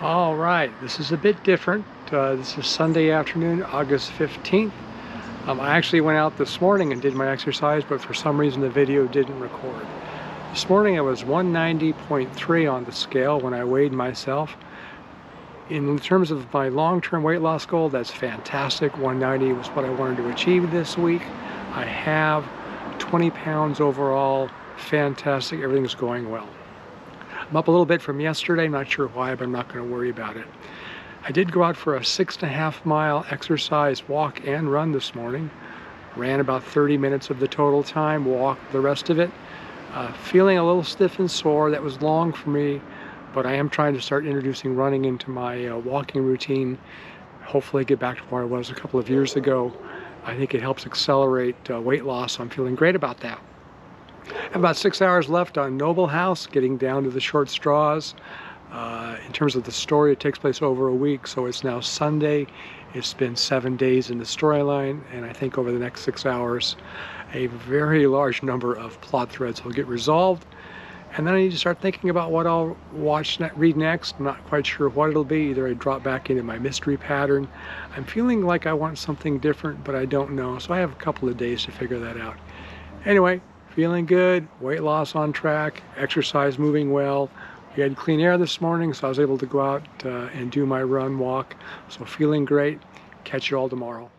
All right, this is a bit different. Uh, this is Sunday afternoon, August 15th. Um, I actually went out this morning and did my exercise, but for some reason the video didn't record. This morning I was 190.3 on the scale when I weighed myself. In terms of my long-term weight loss goal, that's fantastic. 190 was what I wanted to achieve this week. I have 20 pounds overall. Fantastic, everything's going well. I'm up a little bit from yesterday, not sure why, but I'm not going to worry about it. I did go out for a six and a half mile exercise walk and run this morning. Ran about 30 minutes of the total time, walked the rest of it. Uh, feeling a little stiff and sore, that was long for me, but I am trying to start introducing running into my uh, walking routine. Hopefully get back to where I was a couple of years ago. I think it helps accelerate uh, weight loss, I'm feeling great about that. About six hours left on Noble House, getting down to the short straws. Uh, in terms of the story, it takes place over a week, so it's now Sunday. It's been seven days in the storyline, and I think over the next six hours, a very large number of plot threads will get resolved. And then I need to start thinking about what I'll watch, read next. I'm not quite sure what it'll be. Either I drop back into my mystery pattern. I'm feeling like I want something different, but I don't know. So I have a couple of days to figure that out. Anyway, feeling good, weight loss on track, exercise moving well. We had clean air this morning, so I was able to go out uh, and do my run walk. So feeling great. Catch you all tomorrow.